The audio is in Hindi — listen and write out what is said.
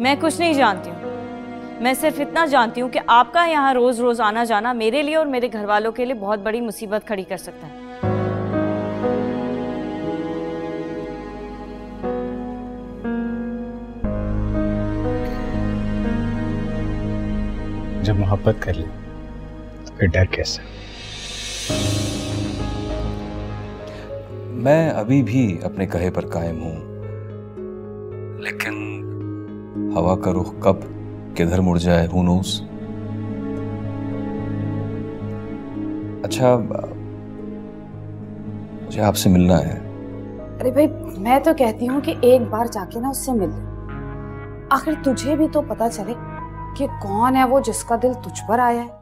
मैं कुछ नहीं जानती हूँ। मैं सिर्फ़ इतना जानती हूँ कि आपका यहाँ रोज रोज आना जाना मेरे लिए और मेरे घर वालों के लिए बहुत बड़ी मुसीबत खड़ी कर सकता है। जब मोहब्बत कर ली तो फिर डर कैसे? मैं अभी भी अपने कहे पर कायम हूँ। लेकिन हवा का रुख कब किधर मुड़ जाए हु नोस अच्छा मुझे आपसे मिलना है। अरे भाई, मैं तो कहती हूँ कि एक बार जाके ना उससे मिल आखिर तुझे भी तो पता चले कि कौन है वो जिसका दिल तुझ पर आया है।